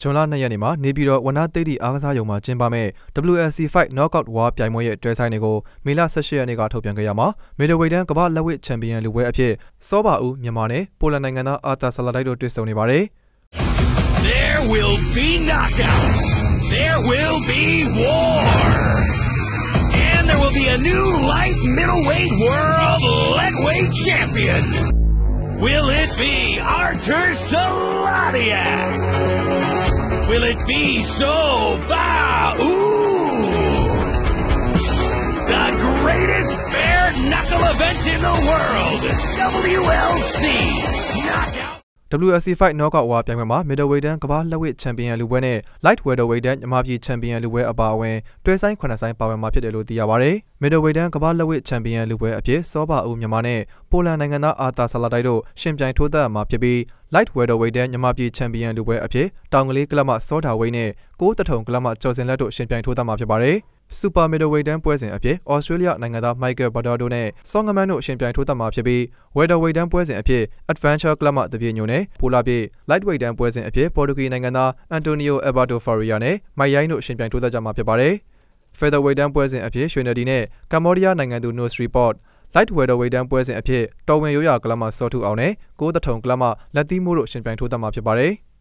ဇွန်လ2ရက်နေ့မှာနေပြည်တော်ဝနသိတိအားကစားရုံမှာကျင်းပမဲ့ WLC Fight Knockout War ပြိုင်ပွဲရဲ့တွဲဆိုင်တွေကိုမေလ18ရက်နေ့ကထုတ်ပြန်ခဲ့ရမှာ Middleweight တန်းကမ္ဘာလက်ဝှစ်ချန်ပီယံလူပွဲအဖြစ်စောပါဦးမြန်မာနဲ့ပိုလန်နိုင်ငံသားအာသာဆလာတိုက်တို့တွေ့ဆုံနေပါတယ် There will be knockouts. There will be war. And there will be a new light middleweight world lightweight champion. Will it be Artur Saladiak? Will it be Soba Ooh? The greatest bare knuckle event in the world. WLC Knockout. WLC Fight Knockout War ပြိုင်ပွဲမှာ Middleweight တန်းကမ္ဘာလက်ဝှစ်ချန်ပီယံလူပွဲနဲ့ Light Welterweight တန်းညီမပြည်ချန်ပီယံလူပွဲအပါအဝင်တွဲဆိုင်9ဆိုင်ပါဝင်မှာဖြစ်တယ်လို့သိရပါတယ်။ Middleweight တန်းကမ္ဘာလက်ဝှစ်ချန်ပီယံလူပွဲအဖြစ်စောပါဦးမြန်မာနဲ့ပိုလန်နိုင်ငံသားအာသာဆလာတိုက်တို့ရှင်ပြိုင်ထိုးသက်မှာဖြစ်ပြီး Light Welterweight တန်းညီမပြည်ချန်ပီယံလူပွဲအဖြစ်တောင်ကလေးကလပ်မစောတာဝိတ်နဲ့ကိုးတထုံကလပ်မကျော်စင်လက်တို့ရှင်ပြိုင်ထိုးသက်မှာဖြစ်ပါတယ်။ Super Middleweight တန်းပွဲစဉ်အဖြစ်ဩစတြေးလျနိုင်ငံသား Michael Bordado နဲ့ဆောင်းငမန်းတို့ရှင်ပြိုင်ထိုးသက်မှာဖြစ်ပြီး Welterweight တန်းပွဲစဉ်အဖြစ် Adventure Club မှတပြည့်ညိုနဲ့ပိုလာပြည့် Lightweight တန်းပွဲစဉ်အဖြစ်ပေါ်တူဂီနိုင်ငံသား Antonio Alberto Faria နဲ့မိုက်ရိုင်းတို့ရှင်ပြိုင်ထိုးသက်ကြမှာဖြစ်ပါတယ်။ Featherweight တန်းပွဲစဉ်အဖြစ်ရွှေနယ်ဒီနဲ့ကမ္ဘောဒီးယားနိုင်ငံသူ No Street Light Welterweight တန်းပွဲစဉ်အဖြစ်တော်ဝင်ရိုးရာကလပ်မစောထုအောင်နဲ့ကိုးတထုံကလပ်မလက်သီးမိုးတို့ရှင်ပြိုင်ထိုးသက်မှာဖြစ်ပါတယ်။